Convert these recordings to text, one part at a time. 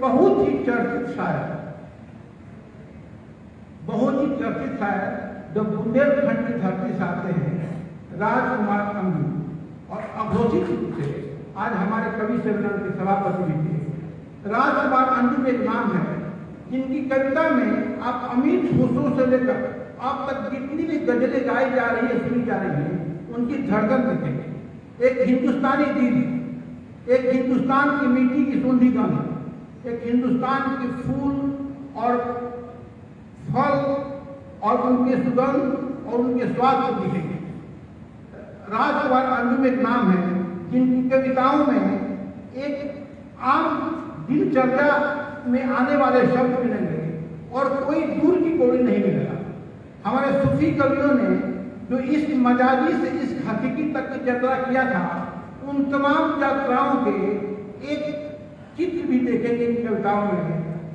बहुत ही चर्चित शायर। बहुत ही चर्चित शायर जो बुंदेलखंड की धरती से आते हैं, राजकुमार अंगू और अघोषित रूप से आज हमारे कवि सम्मेलन के सभापति भी थे। राजकुमार एक नाम है, जिनकी कविता में आप अमीर खुशों से लेकर आप तक जितनी भी गजलें गाई जा रही है, सुनी जा रही है उनकी धड़कन देखेंगे एक हिंदुस्तानी दीदी, एक हिंदुस्तान की मिट्टी की सुंदी गाना एक हिंदुस्तान के फूल और फल और उनके सुगंध और उनके स्वाद को दिखेंगे। राजकुमार अंजुम एक नाम है, जिनकी कविताओं में एक आम दिनचर्या में आने वाले शब्द मिलेंगे और कोई दूर की कोड़ी नहीं मिलेगा हमारे सूफी कवियों ने जो इस मजाजी से इस हकीकी तक यात्रा किया था, उन तमाम यात्राओं के एक चित्र भी देखेंगे इन कविताओं में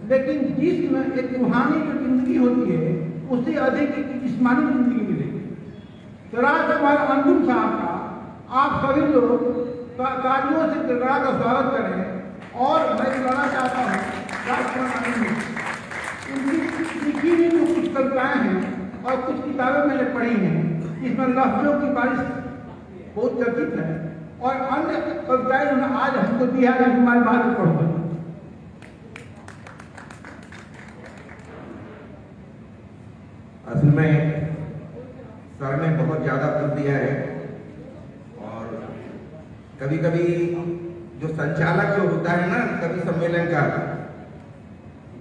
लेकिन जिसमें एक रूहानी जो ज़िंदगी होती है उससे अधिक एक जिसमानी ज़िंदगी मिलेगी। तो राजकुमार अंजुम साहब का, आप सभी लोग तालियों से गड़गड़ा का स्वागत करें। और मैं कहना चाहता हूँ उनकी लिखी हुई जो कुछ कविताएँ हैं और कुछ किताबें मैंने पढ़ी हैं इसमें लफ्जों की बारिश बहुत चर्चित है। और अन्य कविताएँ उन्होंने आज हमको दिया है हमारे में पढ़ो असल में सर ने बहुत ज़्यादा कर दिया है। और कभी कभी जो संचालक जो होता है ना, कवि सम्मेलन का,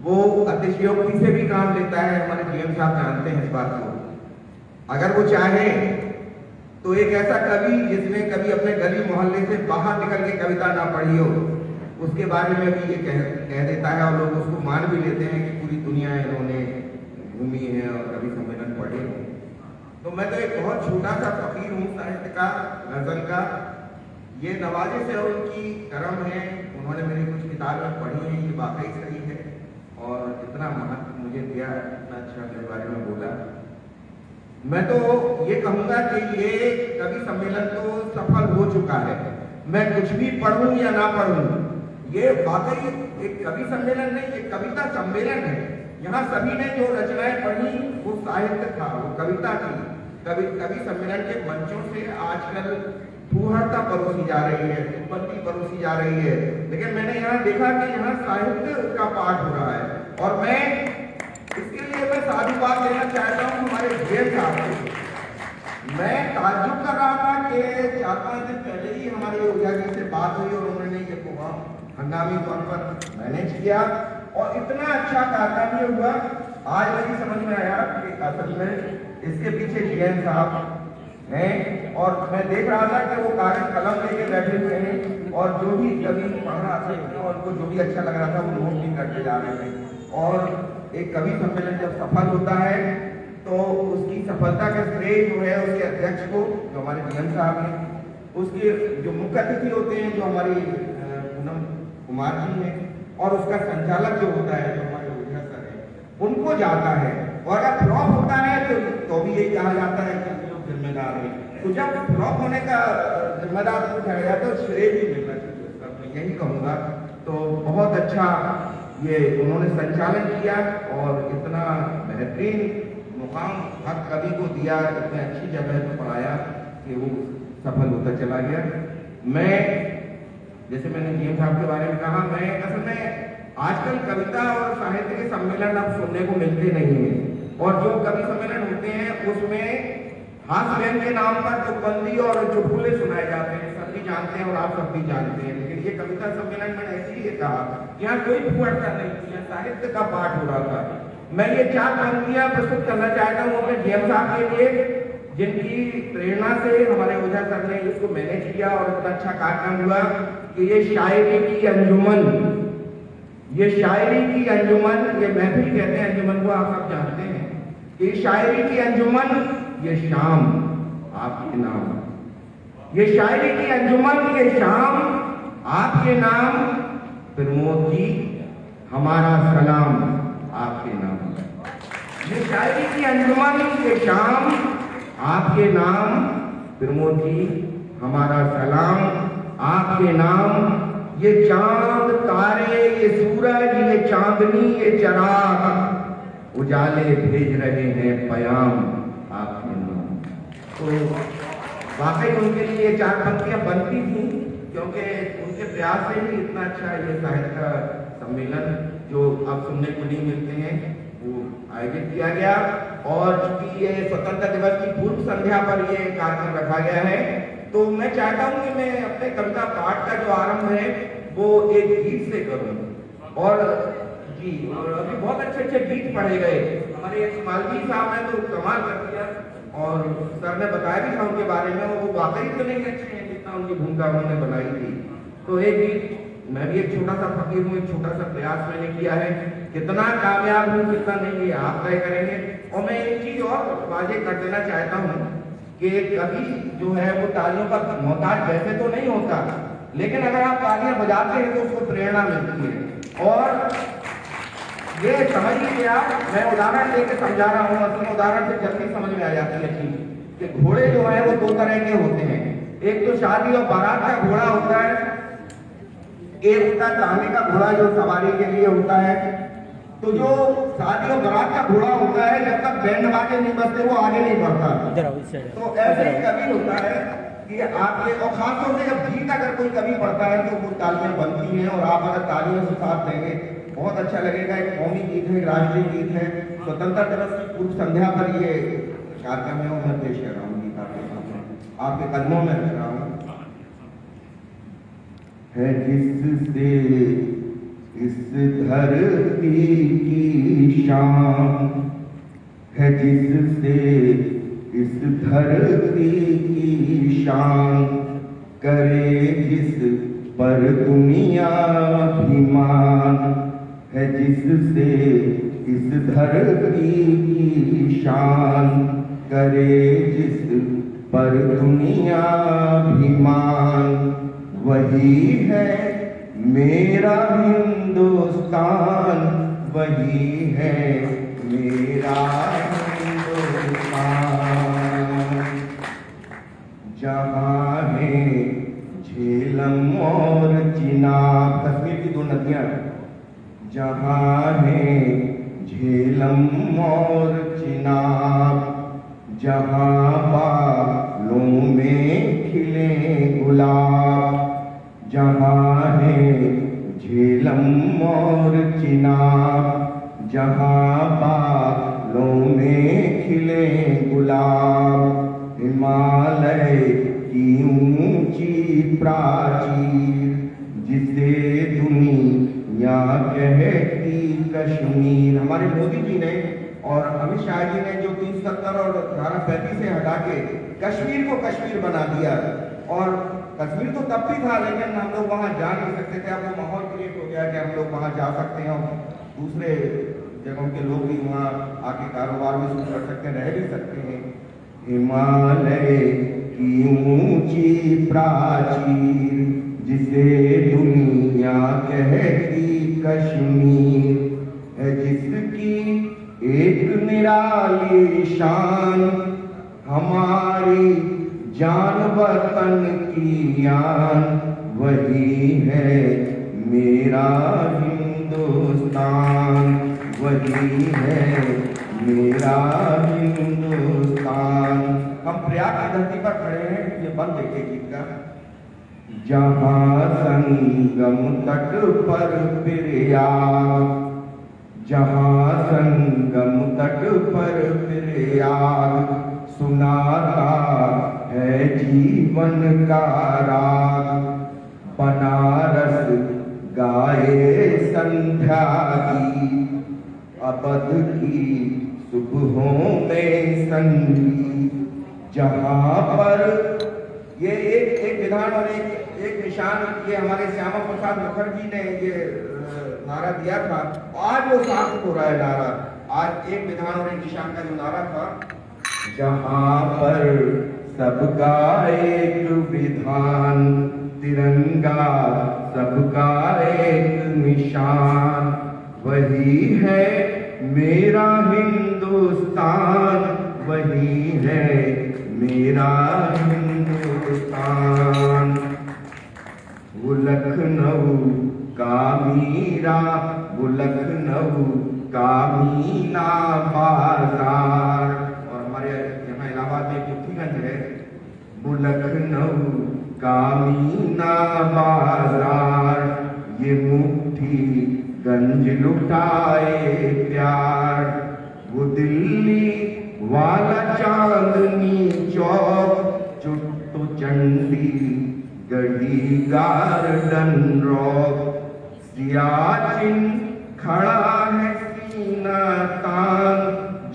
वो अतिशयोक्ति से भी काम लेता है। हमारे डीएम साहब जानते हैं इस बात को। अगर वो चाहे तो एक ऐसा कवि जिसने कभी अपने गली मोहल्ले से बाहर निकल के कविता ना पढ़ी हो उसके बारे में भी ये कह, कह देता है और लोग उसको मान भी लेते हैं कि पूरी दुनिया इन्होंने घूमी है और कवि सम्मेलन पढ़े हैं। तो मैं तो एक बहुत छोटा सा फकीर हूँ साहित्य का गज़ल का ये नवाजे से उनकी करम है उन्होंने मेरी कुछ किताबें पढ़ी हैं ये वाकई सही है। और इतना महत्व मुझे दिया इतना अच्छा मेरे बारे में बोला। मैं तो ये कहूँगा कि ये कवि सम्मेलन तो सफल हो चुका है। मैं कुछ भी पढ़ूं या ना पढ़ूं, ये वाकई एक कवि सम्मेलन नहीं ये कविता सम्मेलन है। यहाँ सभी ने जो रचनाएँ पढ़ी, वो साहित्य था, वो कविता थी। कवि कवि सम्मेलन के मंचों से आजकल फूहड़ता परोसी जा रही है उत्पत्ति परोसी जा रही है। लेकिन मैंने यहाँ देखा कि यहाँ साहित्य का पाठ हो रहा है। और मैं इसके लिए मैं साधुवाद देना चाहता हूँ, हमारे जेल साहब से मैं ताज्जुब कर रहा था कि चार पाँच दिन पहले ही हमारी ऊर्जा जी से बात हुई और उन्होंने ये प्रोग्राम हंगामी तौर पर मैनेज किया और इतना अच्छा ये हुआ। आज मुझे समझ में आया कि असल में इसके पीछे डीएम साहब हैं और मैं देख रहा था कि वो कागज़ कलम लेके बैठे हुए हैं और जो भी कवि पढ़ रहा था उनको जो भी अच्छा लग रहा था वो नोट भी करते जा रहे थे और एक कवि सम्मेलन जब सफल होता है तो उसकी सफलता का श्रेय जो है उसके अध्यक्ष को, जो हमारे डीएम साहब हैं, उसके जो मुख्य अतिथि होते हैं, जो हमारी पूनम कुमार जी हैं, और उसका संचालक जो होता है, जो हमारे ओझा सर है, उनको जाता है। और अगर फ्लॉप होता है तो तो भी यही कहा जाता है कि लोग जिम्मेदार हैं। तो जब फ्लॉप होने का, जिम्मेदार जाता है तो श्रेय भी मिलना चाहिए। यही कहूँगा। तो बहुत अच्छा ये उन्होंने संचालन किया और इतना बेहतरीन मुकाम हर कवि को दिया, इतने अच्छी जगह पर पढ़ाया कि वो सफल होता चला गया। मैं, जैसे मैंने जीएम साहब के बारे में कहा, मैं असल में आजकल कविता और साहित्य के सम्मेलन अब सुनने को मिलते नहीं है। और जो कवि सम्मेलन होते हैं, उसमें हाथ के नाम पर जो बंदी और चुटकुले सुनाए जाते हैं, सब भी जानते हैं और आप सब भी जानते हैं। ये कविता सम्मेलन मैंने इसीलिए कहा कि यहाँ कोई फुअड़ता नहीं थी यहाँ साहित्य का पाठ हो रहा था। मैं ये चार पंक्तियाँ प्रस्तुत करना चाहता हूँ अपने डीएम साहब के लिए, जिनकी प्रेरणा से हमारे ओझा सर ने इसको मैनेज किया और इतना अच्छा कार्यक्रम हुआ कि ये शायरी की अंजुमन, ये शायरी की अंजुमन, ये महफिल कहते हैं, अंजुमन को आप सब जानते हैं ये शायरी की अंजुमन, ये शाम आपके नाम। ये शायरी की अंजुमन, ये शाम आपके नाम प्रमोद जी हमारा सलाम आपके नाम। ये शायरी की अंजुमन के शाम, आपके नाम प्रमोद जी हमारा सलाम आपके नाम। ये चाँद, तारे, ये सूरज, ये चांदनी, ये चराग, उजाले भेज रहे हैं पयाम आपके नाम। तो वाकई उनके लिए चार पंक्तियाँ बनती थी। क्योंकि उनके प्रयास से ही इतना अच्छा ये साहित्य का सम्मेलन जो अब सुनने को नहीं मिलते हैं, वो आयोजित किया गया। और चूँकि ये स्वतंत्रता दिवस की पूर्व संध्या पर ये कार्यक्रम रखा गया है तो मैं चाहता हूँ कि मैं अपने कविता पाठ का जो आरंभ है, वो एक गीत से करूँ। और जी, और अभी बहुत अच्छे अच्छे गीत पढ़े गए। हमारे मालवी साहब ने तो कमाल कर दिया और सर ने बताया भी था उनके बारे में वो वाकई नहीं अच्छे हैं। जितना उनकी भूमिका उन्होंने बनाई थी। तो एक गीत मैं भी एक छोटा सा फकीर हूँ, एक छोटा सा प्रयास मैंने किया है। कितना कामयाब हूँ, कितना नहीं, ये आप तय करेंगे। और मैं एक चीज़ और वाजे कर देना चाहता हूँ कि कभी जो है, वो तालियों का मोहताज वैसे तो नहीं होता, लेकिन अगर आप तालियाँ बजाते हैं तो उसको प्रेरणा मिलती है। और ये समझ लीजिए आप, मैं उदाहरण लेके समझा रहा हूँ उदाहरण से जल्दी समझ में आ जाती है कि घोड़े जो है, वो दो तरह के होते हैं। एक तो शादी और बारात का घोड़ा होता है एक होता है चांदी का घोड़ा जो सवारी के लिए होता है। तो जो शादी और बारात का घोड़ा होता है जब तक बैंड बाजे नहीं बजते वो आगे नहीं बढ़ता। तो ऐसे ही कभी होता है कि आपके और खासतौर से जब गीत अगर कोई कभी पढ़ता है तो वो तालियाँ बनती हैं और आप अगर तालियों से साथ देंगे बहुत अच्छा लगेगा। एक कौमी गीत है राष्ट्रीय गीत है। स्वतंत्रता दिवस की पूर्व संध्या पर ये कार्यक्रम है मैं पेश कर रहा हूँ। आपके कदमों में रख रहा हूँ। है जिससे इस धरती की शान। है जिससे? इस धरती की शान। करे जिस पर दुनिया अभिमान। है जिससे? इस धरती की शान। करे जिस पर दुनिया अभिमान वही है, मेरा हिंदुस्तान वही है, मेरा हिंदुस्तान। जहाँ है झेलम और चिनाब कश्मीर की दो नदियाँ जहाँ है झेलम और चिनाब जहाँ बालों में खिले गुलाब, जहाँ है झेलम और चिनाब, जहाँ बालों में खिले गुलाब। हिमालय की ऊँची प्राचीर, जिसे दुनिया कहती कश्मीर। हमारे मोदी जी ने और अमित शाह जी ने जो तीन सत्तर और धारा पैंतीस से हटा के कश्मीर को कश्मीर बना दिया। और कश्मीर तो तब भी था, लेकिन हम लोग वहाँ जा नहीं सकते थे। अब वो माहौल क्रिएट हो गया कि हम लोग वहाँ जा सकते हैं और दूसरे जगहों के लोग भी वहाँ आके कारोबार भी शुरू कर सकते हैं, रह भी सकते हैं। हिमालय की ऊँची प्राचीर, जिसे दुनिया कहती कश्मीर जिसकी एक निराली शान हमारी जान वतन की आन वही है मेरा हिंदुस्तान, वही है मेरा हिंदुस्तान। हम प्रयाग की धरती पर खड़े हैं, ये बंद देखे गीत का जहाँ संगम तट पर प्रयाग जहाँ संगम तट पर प्रयाग सुनाता है जीवन का राग। बनारस गाए संध्या की अबद की सुबहों में संगीत। जहाँ पर ये एक एक विधान और एक एक निशान, ये हमारे श्यामा प्रसाद मुखर्जी ने ये नारा दिया था। आज वो सार्थक हो रहा है नारा। आज एक विधान और एक निशान का जो नारा था, जहाँ पर सबका एक विधान, तिरंगा, सबका एक निशान। वही है मेरा हिंदुस्तान, वही है मेरा हिंदुस्तान। वो लखनऊ का मीरा वो लखनऊ का मीना बाज़ार। और हमारे यहाँ इलाहाबाद में मुफ्तीगंज है वो लखनऊ का मीना बाज़ार। ये मुट्ठी गंज लुटाए प्यार। वो दिल्ली वाला चांदनी चौक, चुट्टू चंडी गढ़ी गार्डन रॉक। सियाचिन खड़ा है सीना तान,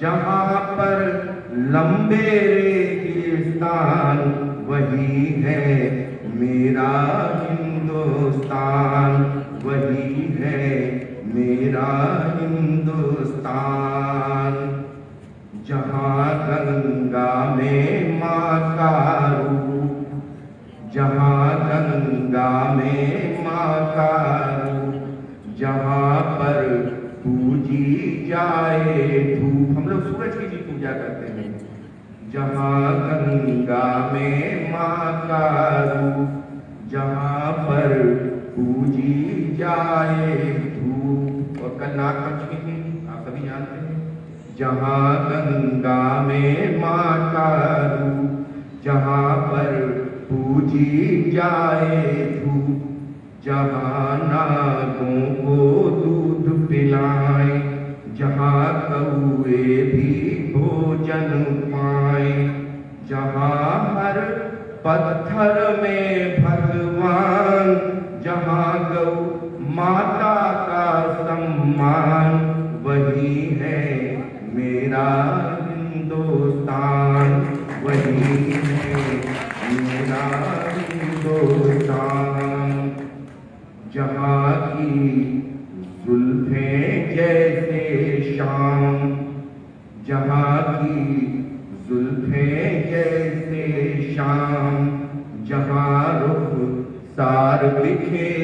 जहाँ पर लंबे रेगिस्तान वही है मेरा हिंदुस्तान, वही है मेरा हिंदुस्तान। गंगा में माँ का रूप जहाँ गंगा में माँ का रूप जहाँ पर पूजी जाए धूप। हम लोग सूरज की भी पूजा करते हैं। जहाँ गंगा में माँ का रूप जहाँ पर पूजी जाए धूप। और कल नाग थी आप सभी जानते हैं जहाँ गंगा में माँ का रूप जहाँ पर पूजी जाए धूप जहाँ नागों को दूध पिलाए, जहाँ कौए भी भोजन पाए, जहाँ हर पत्थर में भगवान, जहाँ गौ माता का सम्मान मेरा हिंदुस्तान वही है मेरा हिंदुस्तान जहाँ की जुल्फें जैसे शाम जहाँ की जुल्फें जैसे शाम जहाँ रुख सार बिखेरे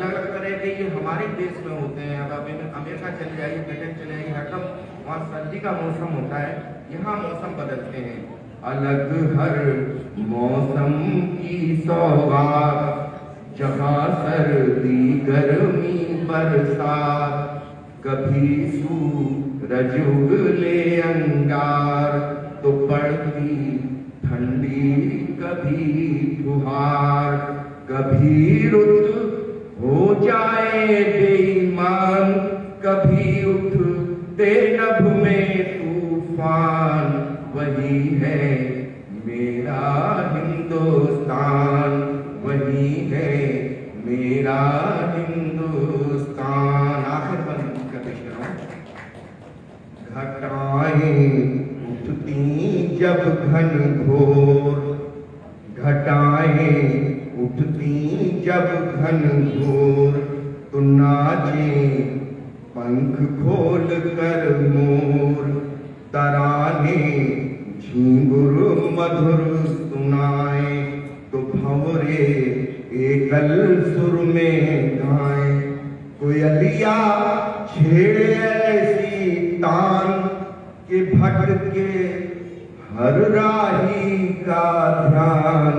अलग अलग तरह के ये हमारे देश में होते हैं। अब अमेरिका चले जाइए, ब्रिटेन चले जाइए हरदम वहाँ सर्दी का मौसम होता है, यहाँ मौसम बदलते हैं। अलग हर मौसम की सौगात, जहाँ सर्दी, गर्मी, बरसात, कभी सूरज उगले अंगार तो पड़ती ठंडी, कभी फुहार, कभी रुत हो जाए बेईमान, कभी उठते नभ में तूफ़ान। वही है मेरा हिंदुस्तान, वही है मेरा हिंदुस्तान। आखिर बंद कर। घटाएँ उठती जब घन घोर घटाएँ उठती जब घन घोर तो नाचे, पंख खोल कर मोर। तराने झिंगुर मधुर सुनाए तो भंवरे एकल सुर में गाए। कोयलिया छेड़े ऐसी तान के भटके हर राही का ध्यान,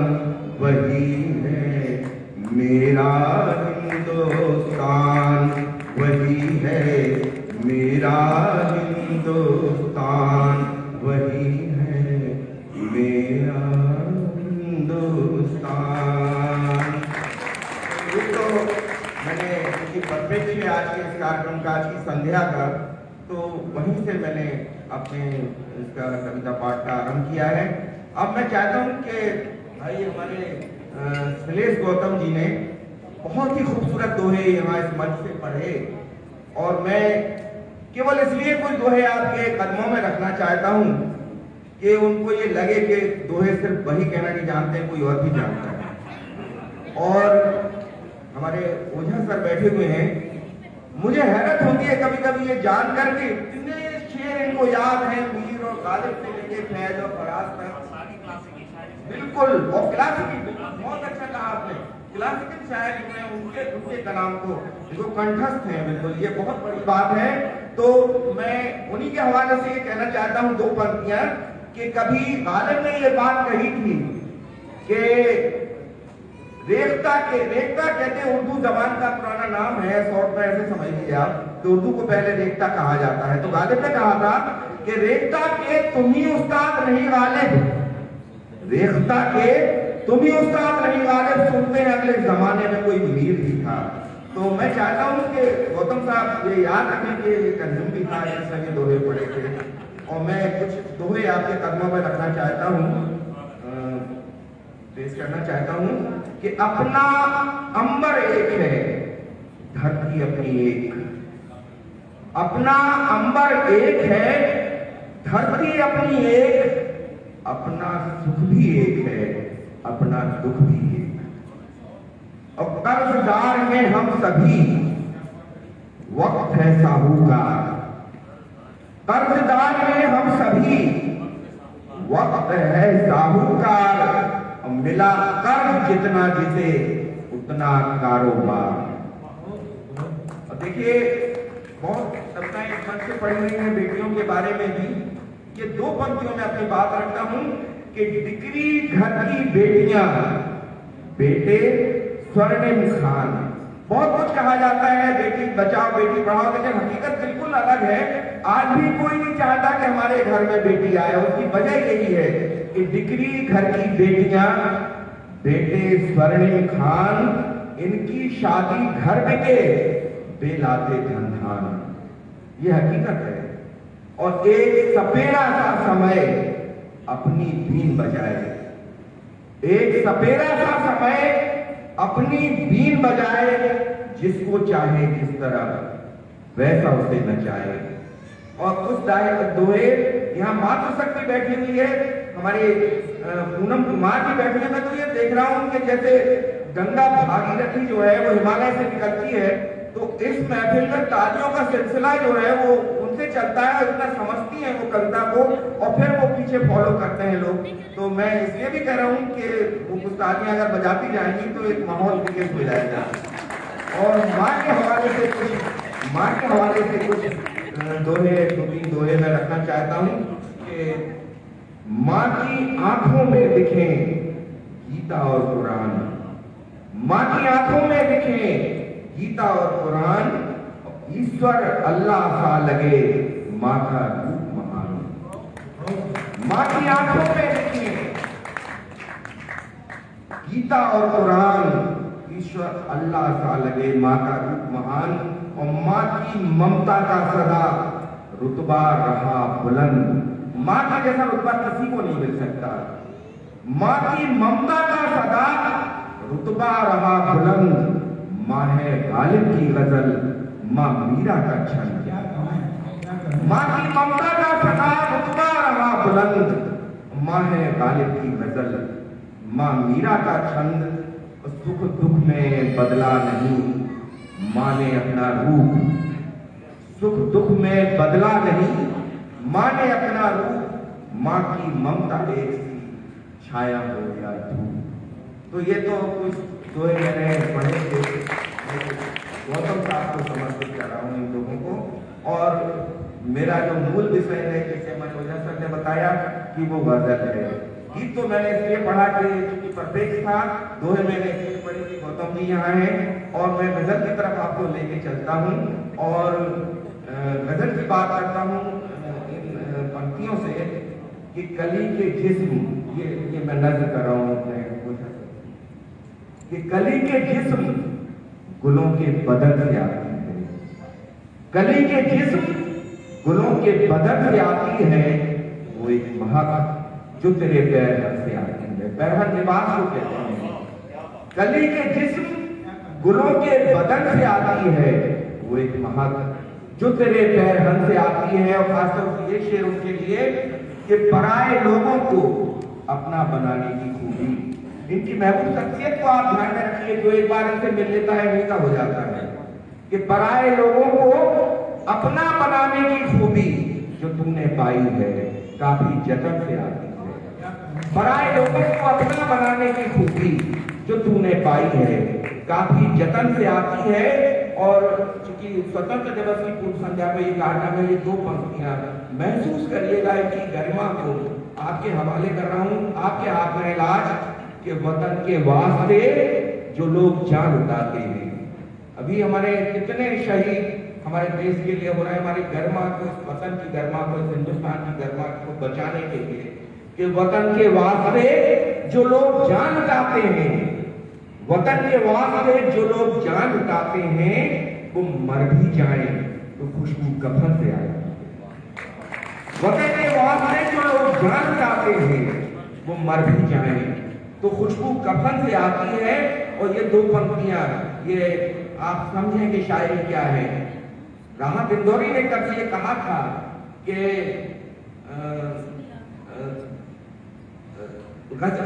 वही है मेरा हिंदुस्तान वही है। मेरा हिंदुस्तान वही है। मेरा हिंदुस्तान तो मैंने क्योंकि परफेक्ट है आज के इस कार्यक्रम का आज की संध्या का तो वहीं से मैंने अपने इसका कविता पाठ का आरंभ किया है। अब मैं चाहता हूँ कि भाई हमारे शैलेश गौतम जी ने बहुत ही खूबसूरत दोहे यहाँ इस मंच से पढ़े। और मैं केवल इसलिए कुछ दोहे आपके कदमों में रखना चाहता हूँ कि उनको ये लगे कि दोहे सिर्फ़ वही कहना नहीं जानते, कोई और भी जानता है। और हमारे ओझा सर बैठे हुए हैं। मुझे हैरत होती है कभी कभी ये जान करके इतने शेर इनको याद है मीर और गालिब से लेके फैज और फराज तक। बिल्कुल, और क्लासिकल बहुत अच्छा कहा आपने। क्लासिकल शायर में उनके उनके कलाम को जो कंठस्थ हैं, बिल्कुल, ये बहुत बड़ी बात है। तो मैं उन्हीं के हवाले से ये कहना चाहता हूँ, दो पंक्तियाँ, कि कभी गालिब ने ये बात कही थी कि रेख्ता के, रेखता कहते उर्दू जबान का पुराना नाम है शॉर्ट में ऐसे समझ लीजिए आप तो उर्दू को पहले रेखता कहा जाता है। तो गालिब ने कहा था कि रेखता के तुम ही उस्ताद नहीं गालिब रेख्ता के, तुम ही उस्ताद नहीं गालिब सुनते हैं अगले जमाने में कोई वीर भी था। तो मैं चाहता हूँ कि गौतम साहब ये याद रखें कि ये कंजूम भी था जिसमें ये दोहे पड़े थे। और मैं कुछ दोहे आपके कदमों में रखना चाहता हूँ। पेश करना चाहता हूँ कि अपना अंबर एक है, धरती अपनी एक। अपना अंबर एक है, धरती अपनी एक अपना सुख भी एक है, अपना दुख भी एक। और कर्जदार में हम सभी। वक्त है साहूकार। कर्जदार में हम सभी। वक्त है साहूकार। मिला कर्ज जितना जिसे, उतना कारोबार। देखिए, बहुत कविताएँ मंच से पढ़ी हुई हैं बेटियों के बारे में भी। ये दो पंक्तियों में अपनी बात रखता हूँ कि डिग्री घर की बेटियाँ, बेटे स्वर्णिम खान। बहुत कुछ कहा जाता है, बेटी बचाओ, बेटी पढ़ाओ, लेकिन हकीकत बिल्कुल अलग है। आज भी कोई नहीं चाहता कि हमारे घर में बेटी आए। उसकी वजह यही है कि डिग्री घर की बेटियाँ, बेटे स्वर्णिम खान, इनकी शादी घर में के बेलाते धन धान ये हकीकत है। और एक सपेरा सा समय अपनी बीन बजाए। एक सपेरा सा समय अपनी बीन बजाए, जिसको चाहे किस तरह, वैसा उसे नचाए। और कुछ दोहे, यहाँ मातृशक्ति बैठी हुई है। हमारे पूनम कुमार जी बैठे हैं मैं तो ये देख रहा हूँ कि जैसे गंगा भागीरथी जो है, वो हिमालय से निकलती है। तो इस महफिल में तालियों का सिलसिला जो है वो उनसे चलता है इतना समझती है वो कविता को और फिर वो पीछे फॉलो करते हैं लोग। तो मैं इसलिए भी कह रहा हूँ कि वो कुछ तालियाँ अगर बजाती जाएँगी तो एक माहौल क्रिएट हो जाएगा। और माँ के हवाले से कुछ, माँ के हवाले से कुछ दोहे दो तीन दोहे मैं रखना चाहता हूँ कि माँ की आँखों में दिखे गीता और कुरान। माँ की आँखों में दिखे गीता और कुरान ईश्वर अल्लाह सा लगे माँ का रूप महान। माँ की आँखों में दिखे गीता और कुरान, ईश्वर अल्लाह सा लगे माँ का रूप महान, और माँ की ममता का सदा रुतबा रहा बुलंद। माँ का जैसा रुतबा किसी को नहीं मिल सकता। माँ की ममता का सदा रुतबा रहा बुलंद। माँ है गालिब की गज़ल, माँ मीरा का छंद माँ की ममता का सदा रुतबा रहा बुलंद। माँ है गालिब की गज़ल, माँ मीरा का छंद, सुख दुख में बदला नहीं। माँ ने अपना रूप, सुख दुख में बदला नहीं। माँ ने अपना रूप, माँ की ममता एक सी, छाया हो गया धूप। तो ये तो कुछ गौतम साहब को समर्पित कर रहा हूँ इन लोगों को और मेरा जो मूल विषय है जैसे मनोजा सर ने बताया कि वो गज़ल है गीत तो मैंने इसलिए पढ़ा कि चूँकि परफेक्ट था दोहे मैंने पढ़ी कि गौतम जी यहाँ हैं, और मैं गज़ल की तरफ़ आपको लेके चलता हूँ, और गज़ल की बात करता हूँ इन पंक्तियों से कि कली के जिस्म ये ये मैं नज़र कर रहा हूँ। कि कली के जिस्म गुलों के बदल से आती है। कली के जिस्म गुलों के बदल से आती है, वो एक महक जो तेरे पैर से आती है। पैरहन निवास को कहते हैं। कली के जिस्म गुलों के बदन से आती है, वो एक महक जो तेरे पैरहन से आती है। और खासतौर ये शेर उनके लिए कि पराए लोगों को अपना बनाने की खूबी इनकी महबूब शख्सियत को आप ध्यान में रखिए, जो एक बार इनसे मिल लेता है मीठा हो जाता है। कि पराए लोगों को अपना बनाने की खूबी जो तुमने पाई है, काफ़ी जतन से आती है। पराए लोगों को अपना बनाने की खूबी जो तुमने पाई है, काफ़ी जतन से आती है। और चूँकि स्वतंत्र दिवस की पूर्व संध्या में ये गाना में ये दो पंक्तियाँ महसूस करिएगा कि गरिमा को आपके हवाले कर रहा हूँ, आपके हाथ में इलाज के वतन के वास्ते जो लोग जान उतारते हैं। अभी हमारे कितने शहीद हमारे देश के लिए हो रहे हैं, हमारी गर्मा को इस वतन की गर्मा को इस हिंदुस्तान की गर्मा को बचाने के लिए कि वतन के वास्ते जो लोग जान उतारते हैं, वतन के वास्ते जो लोग जान उतारते हैं, वो मर भी जाए तो खुशबू कफन से आए। वतन के वास्ते जो लोग जान उतारते हैं, वो मर भी जाए। तो खुशबू कफन से आती है और ये दो पंक्तियाँ ये आप समझें कि शायरी क्या है। राहत इंदौरी ने कभी ये कहा था कि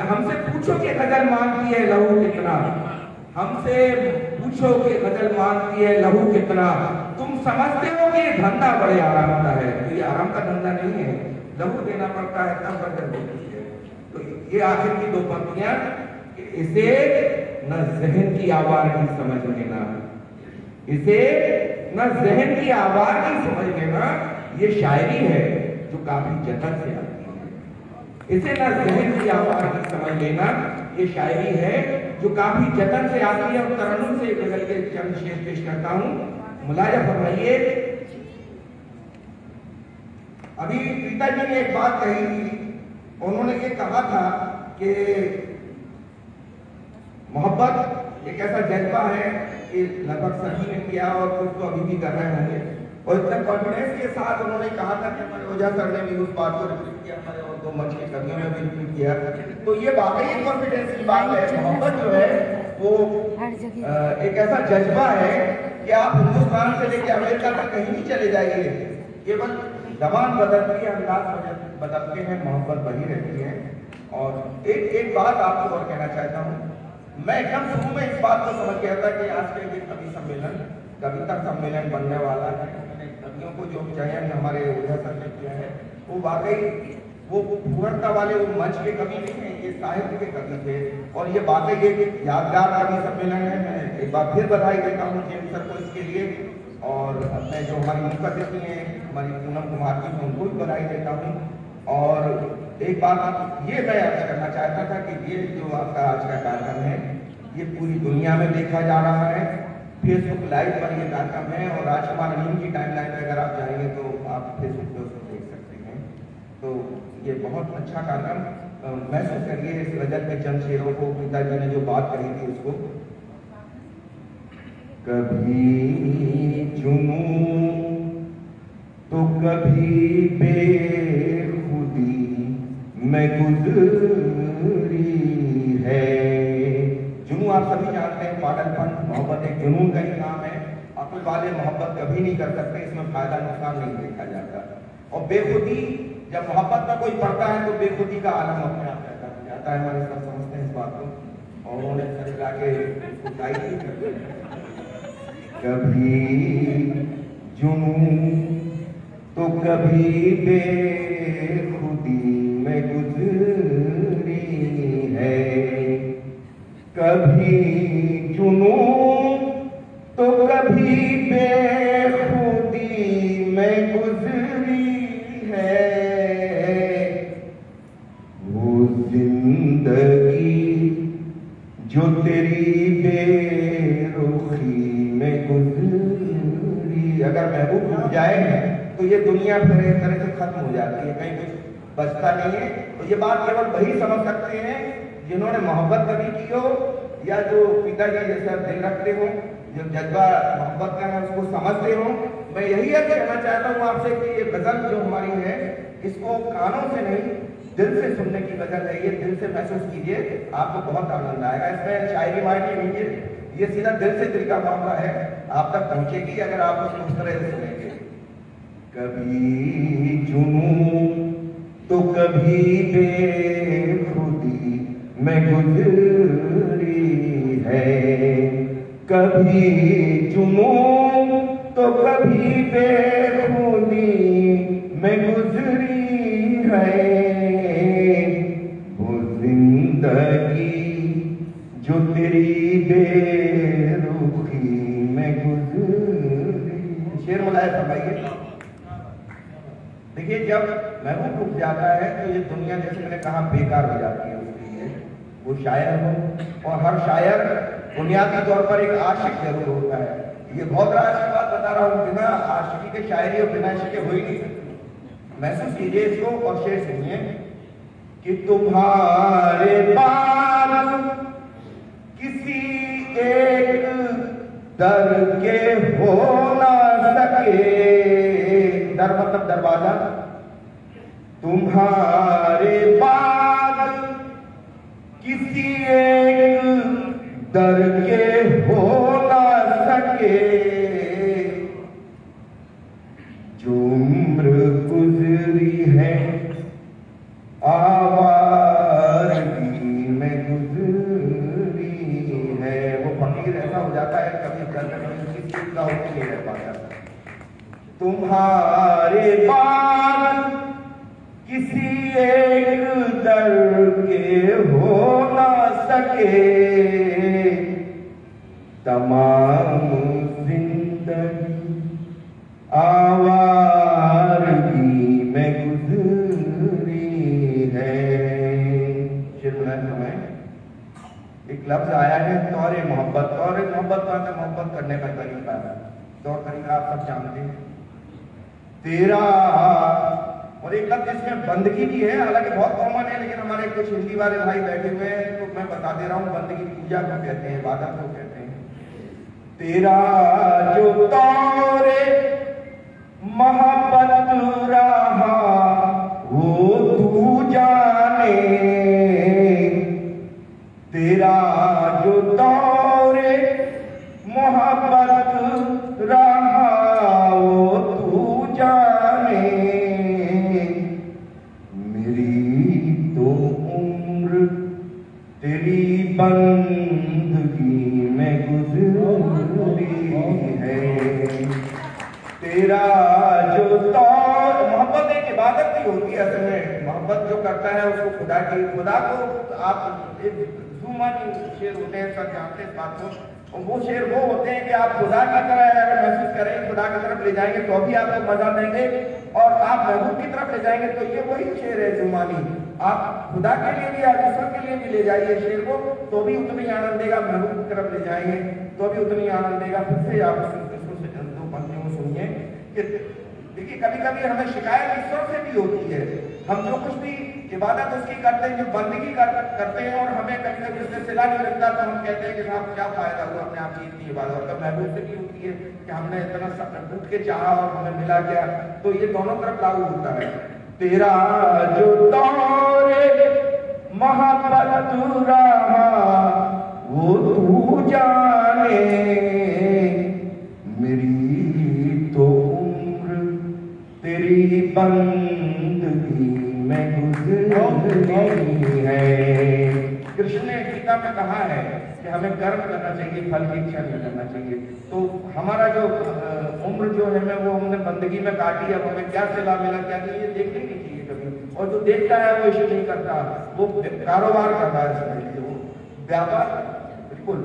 हमसे पूछो कि गज़ल मांगती है लहू कितना। हमसे पूछो कि गज़ल मांगती है लहू कितना। तुम समझते हो कि धंधा बड़े आराम का है। तो ये आराम का धंधा नहीं है। लहू देना पड़ता है, तब गज़ल होती है। तो ये आखिर की दो पंक्तियाँ इसे न जहन की नहीं समझ लेना। इसे न जहन की नहीं समझ लेना, ये शायरी है जो काफ़ी जतन से आती है। इसे न जहन की नहीं समझ लेना, ये शायरी है जो काफ़ी जतन से आती है। और तरन्नुम से गज़ल के चंद शेर पेश करता हूँ। मुलाजा फरमाइए। अभी पिताजी ने एक बात कही थी उन्होंने ये कहा था कि मोहब्बत एक ऐसा जज्बा है कि लगभग सभी ने किया और कुछ तो अभी भी कर रहे होंगे। और इतने कॉन्फिडेंस के साथ उन्होंने कहा था कि हमारे ओझा सर ने भी उस बात को रिपीट किया हमारे और दो मंच के कवियों ने भी रिपीट किया। तो ये वाकई कॉन्फिडेंस की बात है। मोहब्बत जो है वो एक ऐसा जज्बा है कि आप हिंदुस्तान से लेकर अमेरिका तक कहीं नहीं चले जाएँगे केवल जबान बदलती है, अंदाज बदलते हैं, मोहब्बत बनी रहती है। और एक एक बात आपको और कहना चाहता हूँ। मैं एकदम शुरू में इस बात को समझ गया था कि आज के ये कवि सम्मेलन, कविता सम्मेलन बनने वाला है। कवियों को जो चयन हमारे ओझा सर ने किया है, वो वाकई वो पूर्णता वाले वो मंच के कवि नहीं है, ये साहित्य के कवि थे। और ये वाकई एक यादगार कवि सम्मेलन है। मैं एक बार फिर बधाई देता हूँ जेम सर को इसके लिए। और अपने जो हमारी मुख्य अतिथि हैं, हमारी पूनम कुमार जी उनको भी बधाई देता हूँ। और एक बात ये मैं अर्ज़ करना चाहता था कि ये जो आपका आज का कार्यक्रम है, ये पूरी दुनिया में देखा जा रहा है। फेसबुक लाइव पर ये कार्यक्रम है और राजकुमार अनिल की टाइमलाइन में अगर आप जाएँगे तो आप फेसबुक पे उसको देख सकते हैं। तो ये बहुत अच्छा कार्यक्रम। महसूस करिए इस रजत के चंद शेरों को पिताजी ने जो बात कही थी उसको। कभी चुनू तो कभी बेखुदी में गुजरी है। जुनू आप सभी जानते हैं पागलपन मोहब्बत एक जुनून का ही नाम है। अकल वाले मोहब्बत कभी नहीं कर सकते, इसमें फ़ायदा नुकसान नहीं देखा जाता। और बेखुदी, जब मोहब्बत में कोई पड़ता है तो बेखुदी का आलम अपने आप पैदा हो जाता है। हमारे सब समझते हैं इस बात को। और उन्होंने के गाई कभी जुनू तो कभी बेखुदी में गुजरी है। कभी चुनू तो कभी अगर ये बात केवल वही समझ सकते हैं जिन्होंने मोहब्बत कभी की हो या जो पिताजी जैसा दिल रखते हो, जो जज्बा मोहब्बत का है, उसको समझते हो। मैं यही अर्ज़ कहना चाहता हूँ आपसे कि ये गज़ल जो हमारी है, इसको कानों से नहीं, दिल से सुनने की गज़ल है। ये दिल से महसूस कीजिए, आपको बहुत आनंद आएगा। इसमें शायरी वायरी नहीं है। ये सीधा दिल से दिल का मामला है। आप तक पहुंचेगी अगर आप उसको उस तरह से सुनेंगे। कभी जुनू तो कभी बेखुदी में गुजरी है। कभी जुनू तो कभी बेखुदी में गुजरी है। वो ज़िंदगी जो तेरी बेरुखी में गुजरी। शेर बोला भाई देखिए, जब महबूब रुक जाता है तो ये दुनिया जैसे मैंने कहा बेकार हो जाती है उसके लिए। वो शायर हो और हर शायर बुनियादी तौर पर एक आशिक ज़रूर होता है। ये बहुत राज की बात बता रहा हूँ, बिना आशिकी के शायरी और बिना इश्क हो ही नहीं महसूस कीजिए इसको और शेर सुनिए कि तुम्हारे बाद किसी एक दर के हो ना सके। दर मतलब दरवाज़ा। तुम्हारे बाद किसी एक दर के हो ना सके। जो उम्र गुजरी है, आवारगी में गुजरी है। वो फकीर ऐसा हो जाता है, कभी घर में किसी का होती नहीं रह पाता तुम्हारे सके तमाम ज़िंदगी आवारगी में गुजरी है। समय एक लफ्ज आया है, तौर मोहब्बत। तौर मोहब्बत का मोहब्बत करने का तरीका तौर तरीका आप सब जानते हैं। तेरा और एक लफ्ज इसमें बंदगी भी है, हालाँकि बहुत कॉमन हमारे कुछ हिंदी वाले भाई बैठे हुए हैं तो मैं बता दे रहा हूँ बंदगी पूजा को कहते हैं इबादत को कहते हैं। तेरा जो तौरे मोहब्बत रहा, वो तू जाने। तेरा जो तौरे मोहब्बत मोहब्बत एक इबादत होती असल में। मोहब्बत जो करता है उसको खुदा की, खुदा को आप एक जुमानी शेर होते हैं, सब जानते हैं बात को। वो शेर वो होते हैं कि आप खुदा की तरह अगर महसूस खुदा की तरफ़ ले जाएँगे तो भी मज़ा देंगे और आप महबूब की तरफ़ ले जाएँगे तो ये वही शेर है जुमानी आप खुदा के लिए भी आप ईश्वर के लिए भी ले जाइए शेर को तो भी उतनी आनंद देगा, महबूब की तरफ़ ले जाएँगे तो भी उतनी आनंद देगा, फिर से आप दो पंक्तियों को सुनिए कि देखिए कभी कभी हमें शिकायत ईश्वर से भी होती है। हम जो कुछ भी इबादत उसकी करते हैं जो बंदगी कर, करते हैं और हमें कभी कभी उससे सिला नहीं मिलता तो हम कहते हैं कि साहब क्या फ़ायदा हुआ अपने आप की इतनी इबादत? और महबूब से भी होती है कि हमने इतना टूट के चाहा और हमें मिला क्या? तो ये दोनों तरफ़ लागू होता है। तेरा जो दौरे मोहब्बत वो तू जाने मेरी तेरी बंदगी में गुजरी है। कृष्ण ने गीता में कहा है कि हमें कर्म करना चाहिए फल की इच्छा नहीं करना चाहिए। तो हमारा जो उम्र जो है मैं वो हमने बंदगी में काटी अब हमें क्या सिला मिला क्या नहीं ये देखने नहीं चाहिए कभी। और जो देखता है वो इश्यू नहीं करता वो कारोबार करता है समझ वो व्यापार बिल्कुल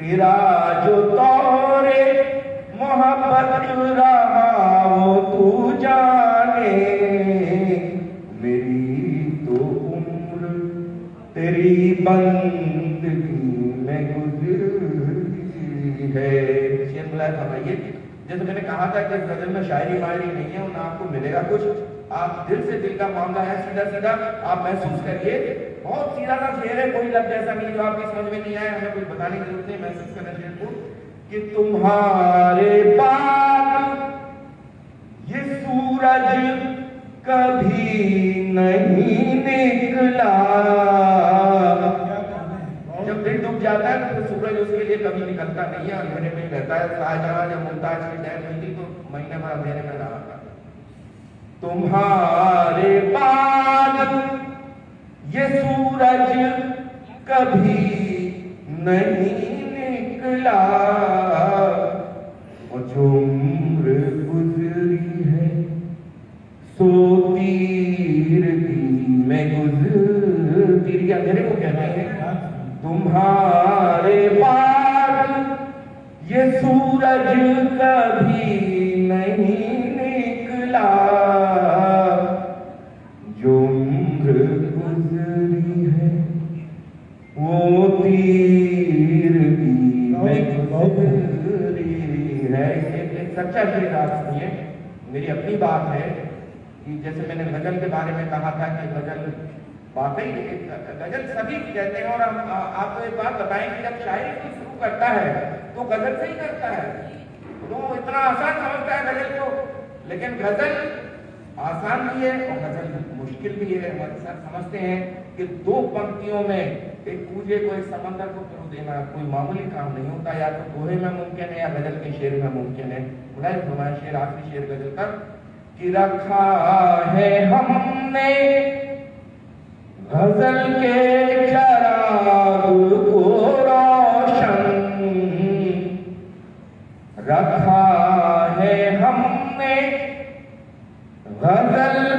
तेरा जो तौरे मोहब्बत रहा वो तू जाने। मेरी तो उम्र तेरी बंदगी में गुजरी है। शेर फरमाइए, जैसे मैंने कहा था कि गज़ल में शायरी मायरी नहीं है ना आपको मिलेगा कुछ। आप दिल से दिल का मामला है सीधा सीधा आप महसूस करिए। बहुत सीधा सा शेर है, कोई लफ्ज ऐसा नहीं जो आपकी समझ में नहीं आया, हमें कुछ बताने की ज़रूरत नहीं, महसूस करना शेर को। कि तुम्हारे बाद ये सूरज कभी नहीं निकला। जब दिन डूब जाता है तो सूरज उसके लिए कभी निकलता नहीं है। अंधेरे में रहता है। शाहजहां जब मुमताज़ की डेथ हुई थी तो महीने भर अंधेरे में रहा था तुम्हारे बाद ये सूरज कभी नहीं और जो उम्र गुजरी है, सो तीर मैं गुजर। तीर अंधेरे को कहते हैं? तुम्हारे पार ये सूरज कभी नहीं अपनी बात है कि जैसे मैंने गज़ल के बारे में कहा था कि गज़ल वाकई गज़ल सभी कहते हैं और हम आपको एक बात बताएँ कि जब शायरी को शुरू करता है तो गज़ल से ही करता है। तो इतना आसान समझता है गज़ल को। लेकिन गज़ल आसान भी है और गज़ल मुश्किल भी है। हम अक्सर समझते हैं कि दो पंक्तियों में एक कूजे को, एक समंदर को फिर देना कोई मामूली काम नहीं होता। या तो दोहे में मुमकिन है या गज़ल के शेर में मुमकिन है। बुलाए शेर आखिरी शेर गज़ल का कि रखा है हमने गज़ल के चराग को रोशन। रखा है हमने गज़ल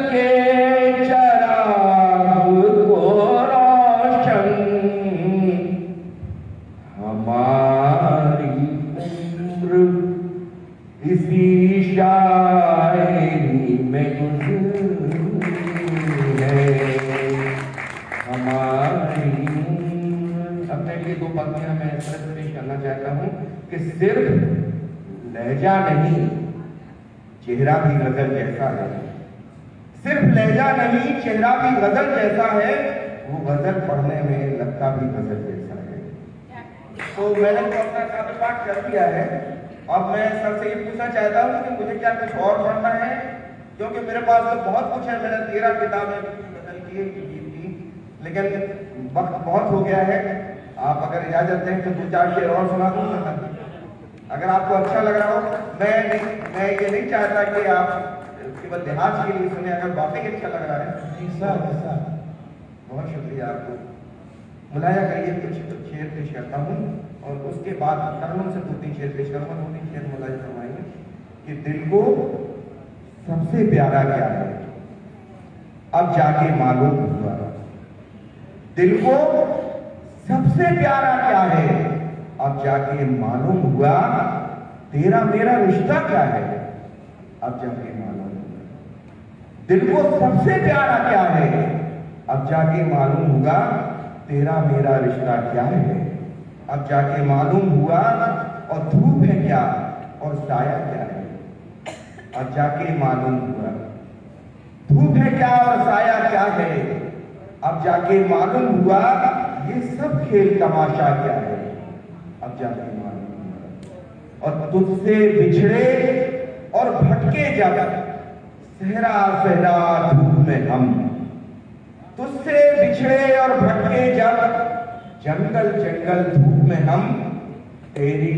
पंक्तियाँ मैं सरस पेश करना चाहता हूँ कि सिर्फ़ लहजा नहीं, चेहरा भी गज़ल जैसा है। सिर्फ़ लहजा नहीं, चेहरा भी गज़ल जैसा है, वो गज़ल पढ़ने में लगता भी गज़ल जैसा है। तो मैंने तो अपना काव्य पाठ कर दिया है। अब मैं सर से ये पूछना चाहता हूँ कि मुझे क्या कुछ और पढ़ना है? क्योंकि मेरे पास तो बहुत कुछ है, मैंने तेरह किताबें गज़ल की। लेकिन वक्त बहुत हो गया है। आप अगर इजाज़त दें तो दो चार शेर और सुना दूँगा अगर आपको अच्छा लग रहा हो मैं नहीं मैं ये नहीं चाहता कि आप केवल देहात के लिए सुने अगर वाकई अच्छा लग रहा है। बहुत शुक्रिया आपको। मुलाया करिए कुछ शेर पेश करता हूँ और उसके बाद तरनों से दो तीन शेर पेश करूँगा दो तीन शेर मुलाया फरमाएँगे कि दिल को सबसे प्यारा क्या है? अब जाके मालूम हुआ। दिल को सबसे प्यारा क्या है? अब जाके मालूम हुआ, तेरा मेरा रिश्ता क्या है? अब जाके मालूम हुआ। दिल को सबसे प्यारा क्या है? अब जाके मालूम हुआ, तेरा मेरा रिश्ता क्या है? अब जाके मालूम हुआ और धूप है क्या और साया क्या है? अब जाके मालूम हुआ। धूप है क्या और साया क्या है? अब जाके मालूम हुआ ये सब खेल तमाशा क्या है? अब जाके मालूम और तुझसे बिछड़े और भटके जब सहरा सहरा धूप में हम। तुझसे बिछड़े और भटके जब जंगल जंगल धूप में हम। तेरी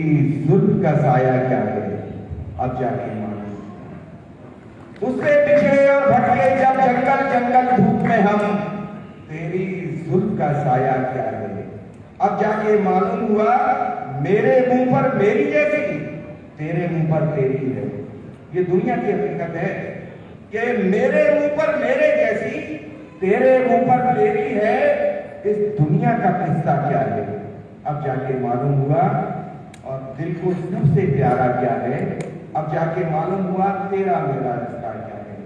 जुल्फ का साया क्या है? अब जाके मालूम तुझसे बिछड़े और भटके जब जंगल जंगल धूप में हम। तेरी का साया क्या है? अब जाके मालूम हुआ, मेरे मुँह पर मेरी जैसी तेरे मुँह पर तेरी है ये दुनिया की हकीकत है कि मेरे मुँह पर मेरे जैसी तेरे मुँह पर तेरी है। इस दुनिया का किस्सा क्या है? अब जाके मालूम हुआ और दिल को सबसे प्यारा क्या है? अब जाके मालूम हुआ तेरा मेरा रिश्ता क्या है?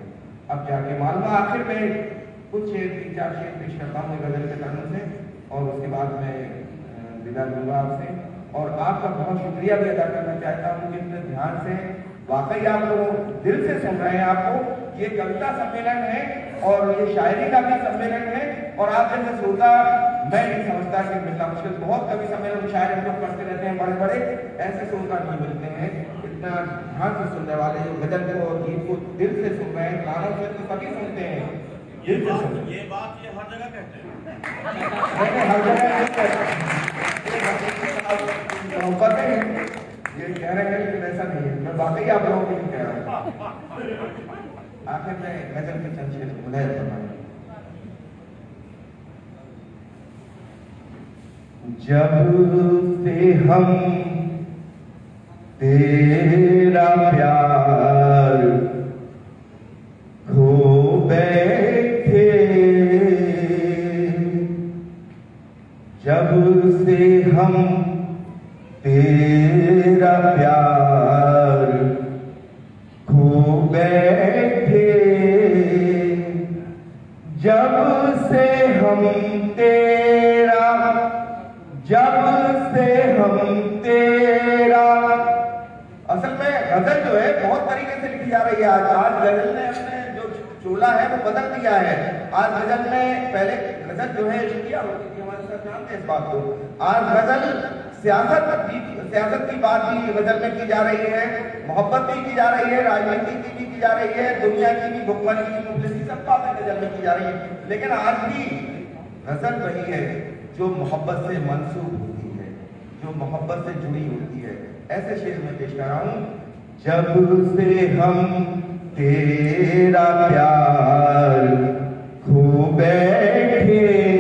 अब जाके मालूम आखिर में कुछ तीन चार शेर पेश करता हूँ गज़ल के कानून से और उसके बाद मैं विदा लूँगा आपसे। और आपका बहुत शुक्रिया भी अदा करना चाहता हूँ कि इतने ध्यान से वाकई आप लोग दिल से सुन रहे हैं आपको। ये कविता सम्मेलन है और ये शायरी का भी सम्मेलन है और आप जैसे श्रोता, मैं नहीं समझता कि मिलना मुश्किल, बहुत कवि सम्मेलन शायर हम लोग करते रहते हैं बड़े बड़े ऐसे श्रोता नहीं मिलते हैं। इतना ध्यान से सुनने वाले जो गज़ल को गीत को दिल से सुन रहे हैं कानों से तो सभी सुनते हैं। ये बात ये बात ये हर जगह कहते हैं। हर जगह ये कह- ये कह रहे हैं लेकिन ऐसा नहीं है। मैं वाकई आप लोगों को कह रहा हूँ। आखिर में गज़ल के चंद शेर फरमाएँ जब से हम तेरा प्यार सियासत की सियासत की बात भी गज़ल में की जा रही है, मोहब्बत भी की जा रही है, राजनीति की भी की जा रही है, दुनिया की भी भुखमरी की मुफलिसी सब बातें गज़ल में की जा रही है। लेकिन आज भी गज़ल वही है जो मोहब्बत से मंसूब होती है, जो मोहब्बत से जुड़ी होती है। ऐसे शेर में पेश कर रहा हूँ, जब से हम तेरा प्यार खो बैठे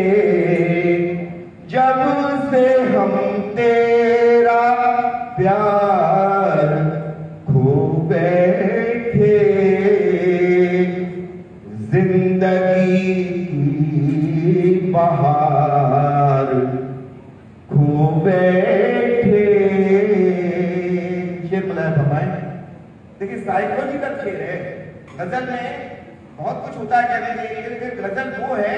साइकोलॉजिकल शेर है। गज़ल में बहुत कुछ होता है कहने के लिए, लेकिन गज़ल वो है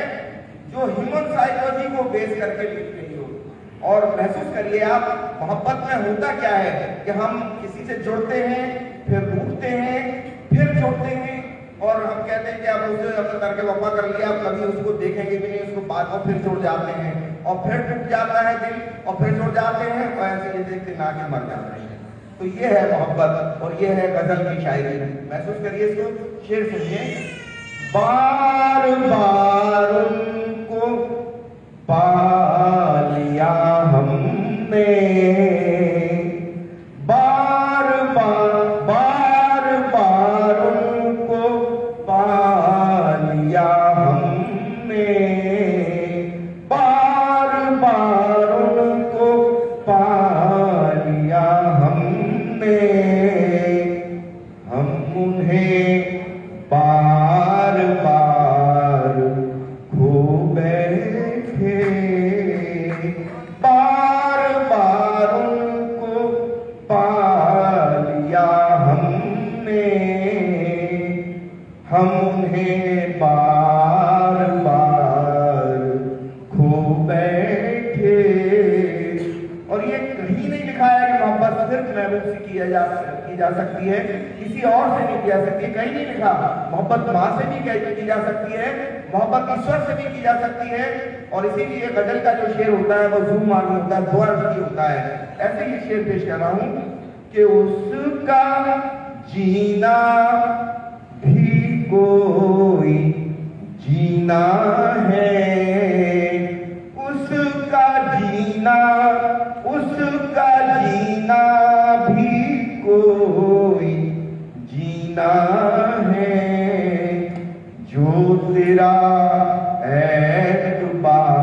जो ह्यूमन साइकोलॉजी को बेस करके लिख रही हो और महसूस करिए आप, मोहब्बत में होता क्या है कि हम किसी से जुड़ते हैं, फिर रूठते हैं, फिर जुड़ते हैं, और हम कहते हैं कि अब उसे अपने करके वफा कर लिया अब कभी उसको देखेंगे भी नहीं, उसको बाद में फिर जुड़ जाते हैं। और फिर टूट जाता है दिल, और फिर जुड़ जाते हैं, और ऐसे ये देखते ना के मर जाते हैं। तो ये है मोहब्बत और ये है गज़ल की शायरी। महसूस करिए इसको, शेर सुनिए। बार बार उनको पा लिया हमने। सकती है, किसी और से नहीं की जा सकती है। कहीं नहीं लिखा। मोहब्बत माँ से भी की जा सकती है, मोहब्बत ईश्वर से भी की जा सकती है, और इसीलिए गज़ल का जो शेर होता है, वो जूम मालूम होता है की होता है। ऐसे ही शेर पेश कर रहा हूँ कि उसका जीना भी कोई जीना है। जीना है, जो तेरा एतबार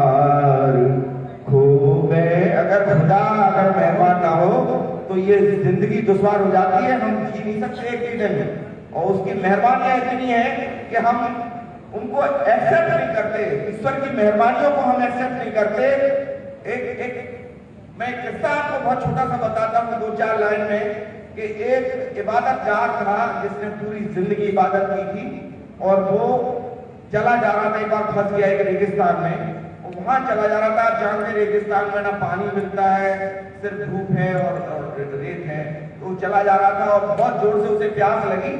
खो गए अगर खुदा, अगर मेहमान ना हो तो ये ज़िंदगी दुश्वार हो जाती है, हम जी नहीं सकते एक भी दिन। और उसकी मेहरबानियाँ इतनी है कि हम उनको एक्सेप्ट नहीं करते। ईश्वर की मेहरबानियों को हम एक्सेप्ट नहीं करते। एक एक, मैं किस्सा आपको बहुत छोटा सा बताता हूँ, दो चार लाइन में। कि एक इबादतगार था जिसने पूरी ज़िंदगी इबादत की थी और वो चला जा रहा था एक बार फंस गया एक रेगिस्तान में। वहाँ चला जा रहा था आप जानते रेगिस्तान में ना पानी मिलता है सिर्फ़ धूप है और, रेत है। तो चला जा रहा था और बहुत ज़ोर से उसे प्यास लगी।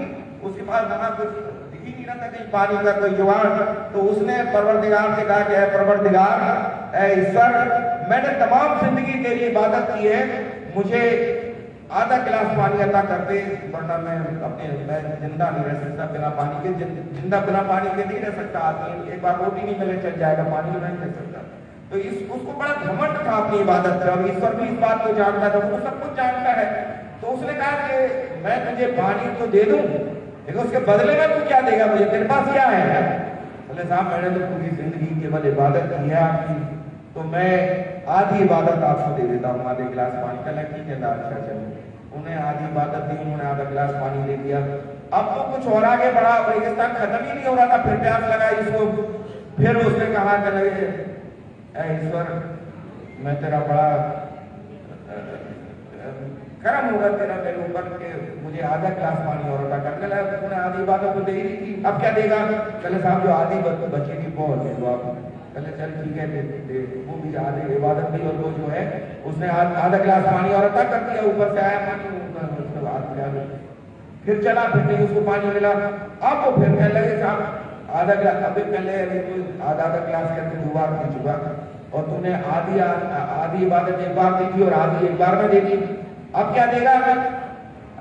उसके पास वहाँ कुछ दिख नहीं रहा था कहीं पानी का कोई जुगाड़ तो उसने परवरदिगार से कहा कि परवरदिगार ईश्वर मैंने तमाम ज़िंदगी तेरी इबादत की है। मुझे आधा गिलास पानी अदा कर दे वरना मैं अपने, मैं ज़िंदा नहीं रह सकता बिना पानी के ज़िंदा बिना पानी के नहीं रह सकता। आदमी एक बार रोटी नहीं मिले, चल जाएगा, पानी नहीं रह सकता। तो इस, उसको बड़ा घमंड था अपनी इबादत का। ईश्वर भी इस बात को जानता था वो सब कुछ जानता है। तो उसने कहा कि मैं तुझे पानी तो दे दूँ, लेकिन उसके बदले में तू क्या देगा? मुझे तेरे पास क्या है? बोले, साहब, मैंने तो पूरी ज़िंदगी केवल इबादत की है आपकी तो मैं आधी इबादत आपको दे देता हूँ, आधे गिलास पानी। का ठीक है अच्छा चलो? उन्हें आधी इबादत दी, उन्होंने आधा गिलास पानी दे दिया। अब तो कुछ और आगे बढ़ा, रेगिस्तान खत्म ही नहीं हो रहा था, फिर प्यास लगा इसको। फिर उसने कहा ईश्वर, मैं तेरा बड़ा कर्म होगा तेरा मेरे ऊपर के मुझे आधा गिलास पानी और अदा करने लगा उन्होंने आधी इबादत को दे ही थी, अब क्या देगा? पहले साहब, जो आधी बचेगी बहुत दे दो आप। पहले चल ठीक है दे, दे, वो भी आधे इबादत भी और वो जो है उसने आधा गिलास पानी और अदा कर दिया ऊपर से आया पानी फिर चला फिर नहीं उसको पानी मिला। अब वो फिर कहने लगे साहब आधा गिलास अभी पहले आधा आधा गिलास करके दो बार पी चुका। और तूने आधी आधी इबादत एक बार दी थी और आधी एक बार में दे दी अब क्या देगा अगर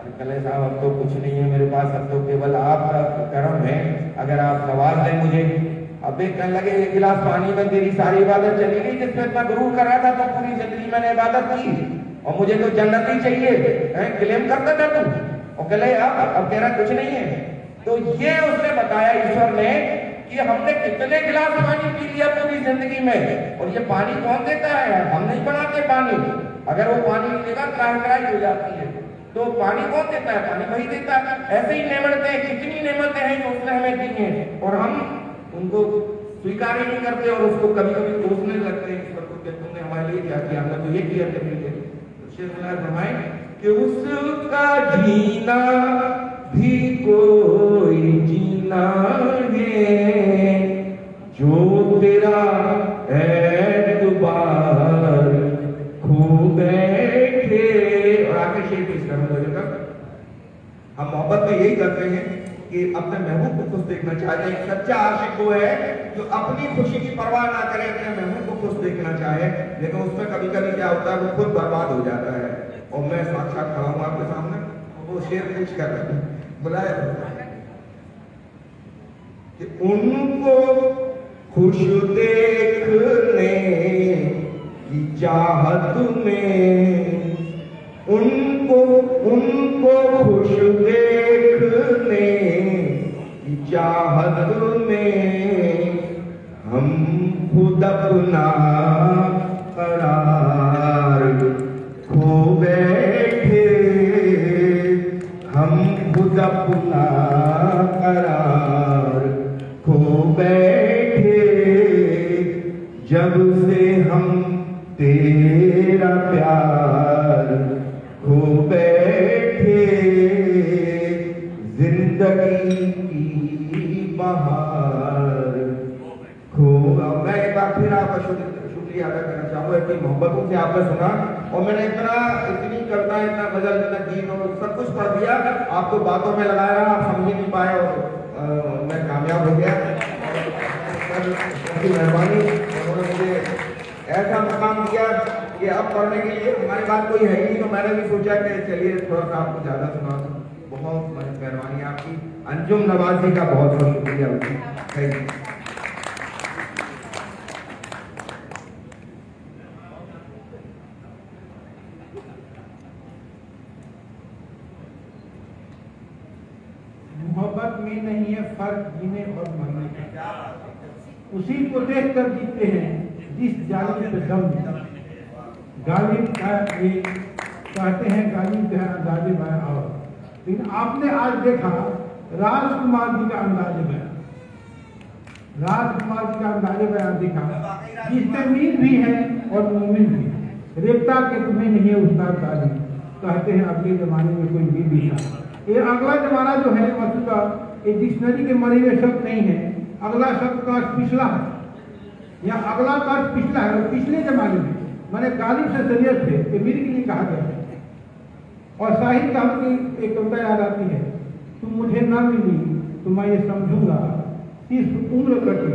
अरे कले साहब अब तो कुछ नहीं है मेरे पास अब तो केवल आपका कर्म है। अगर आप नवाज़ दें मुझे अब कहने लगे, एक गिलास पानी में तेरी सारी इबादत चली गई, जिसमें इतना गुरूर कर रहा था तो पूरी ज़िंदगी मैंने इबादत की। और मुझे तो जन्नत ही चाहिए। क्लेम करता था तू। और कहले अब अब तेरा कुछ नहीं है। तो ये उसने बताया ईश्वर ने कि हमने कितने गिलास पानी पी लिया पूरी ज़िंदगी में। और ये पानी कौन देता है? हम नहीं बनाते पानी। अगर वो पानी नहीं देगा त्राही हो जाती है तो पानी कौन देता है? पानी वही देता है। ऐसे ही नेमतें कितनी नेमतें हैं जो उसने हमें दी हैं, और हम उनको स्वीकार ही नहीं करते और उसको कभी कभी कोसने लगते हैं ईश्वर को कि तुमने हमारे लिए क्या किया? हमने तो ये किया कभी लिए तो शेर फरमाए कि उसका जीना भी कोई जीना है, जो तेरा एतबार खो बैठे। और आगे शेर पेश करूँगा हम मोहब्बत में यही करते हैं कि अपने महबूब को खुश देखना चाहते सच्चा आशिक वो है जो अपनी खुशी की परवाह ना करे, अपने महबूब को खुश देखना चाहे। लेकिन उसमें कभी कभी क्या होता है, वो खुद बर्बाद हो जाता है। और मैं साक्षात खड़ा हूँ आपके सामने वो शेर कुछ कर रहे हैं। बुलाया कि उनको खुश देखने की चाहत में उनको उनको खुश देखने की चाहत में हम खुद अपना करार खो बैठे हम खुद अपना मोहब्बतों से आपने सुना। और मैंने इतना इतनी करता इतना गज़ल, इतना गीत और सब कुछ पढ़ दिया, आपको बातों में लगाया रहा, आप समझ नहीं पाए और मैं कामयाब हो गया। मेहरबानी। उन्होंने मुझे ऐसा मकाम दिया कि अब पढ़ने के लिए हमारे पास कोई है ही तो मैंने भी सोचा कि चलिए थोड़ा सा आपको ज़्यादा सुना बहुत मेहरबानी आपकी। अंजुम नवाजी का बहुत बहुत शुक्रिया। थैंक यू मोहब्बत में नहीं है फ़र्क जीने और मरने का। उसी को देख कर जीते हैं जिस जालिम पे दम गालिब का ये कहते हैं गालिब है अंदाजे में और लेकिन आपने आज देखा, राजकुमार जी का अंदाजे में। राजकुमार जी का अंदाजे बयान देखा जिसमें मीर भी है और मोमिन भी रेपता के तुम्हें नहीं है उस्ताद तालीम कहते हैं अगले जमाने में कोई भी था। ये अगला जमाना जो है वस्तुता ये डिक्शनरी के मरे हुए शब्द नहीं है। अगला शब्द का अर्थ पिछला है। या अगला कर्ज पिछला है पिछले जमाने में। मैंने गालिब से शरीयत थे कि मीर के लिए कहा गया है। और साहित्य अपनी एक कविता याद आती है तुम मुझे ना मिली तो मैं ये समझूँगा। सिर्फ़ उम्र कटी